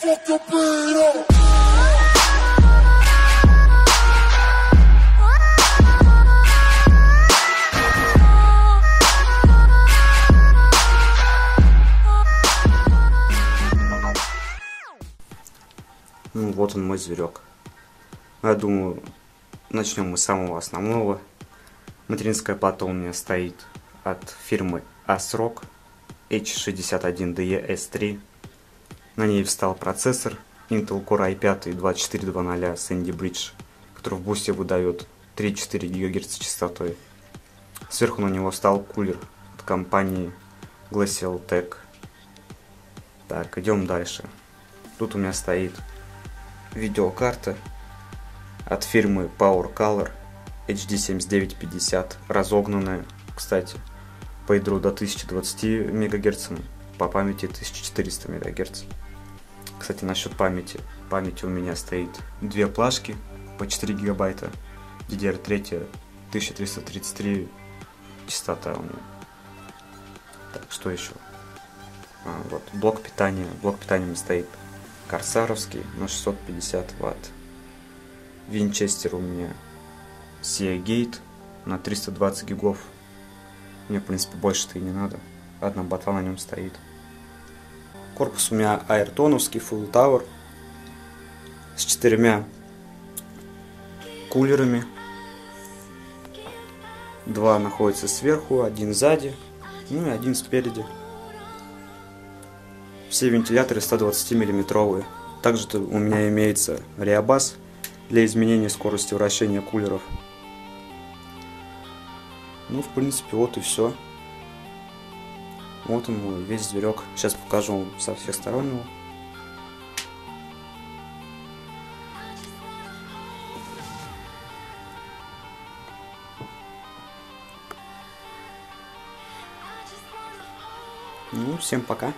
Fuck the beat up. Вот он мой зверек. Я думаю, начнем мы с самого основного. Материнская плата у меня стоит от фирмы ASRock H61DE-S3. На ней встал процессор Intel Core i5 2400 Sandy Bridge, который в бусте выдает 3-4 ГГц частотой. Сверху на него встал кулер от компании Glacial Tech. Так, идем дальше. Тут у меня стоит видеокарта от фирмы Power Color HD7950, разогнанная, кстати, по ядру до 1020 МГц, по памяти 1400 МГц. Кстати, насчет памяти. Памяти у меня стоит две плашки по 4 гигабайта, DDR3 1333 частота у меня. Так, что еще? А, вот, блок питания. Блок питания стоит корсаровский на 650 ватт. Винчестер у меня Seagate на 320 гигов. Мне, в принципе, больше-то и не надо. Одна бота на нем стоит. Корпус у меня аэртоновский, Full Tower. С четырьмя кулерами. Два находятся сверху, один сзади, ну и один спереди. Все вентиляторы 120 миллиметровые. Также у меня имеется реабас для изменения скорости вращения кулеров. Ну, в принципе, вот и все. Вот он весь зверек. Сейчас покажу вам со всех сторон его. Ну, всем пока.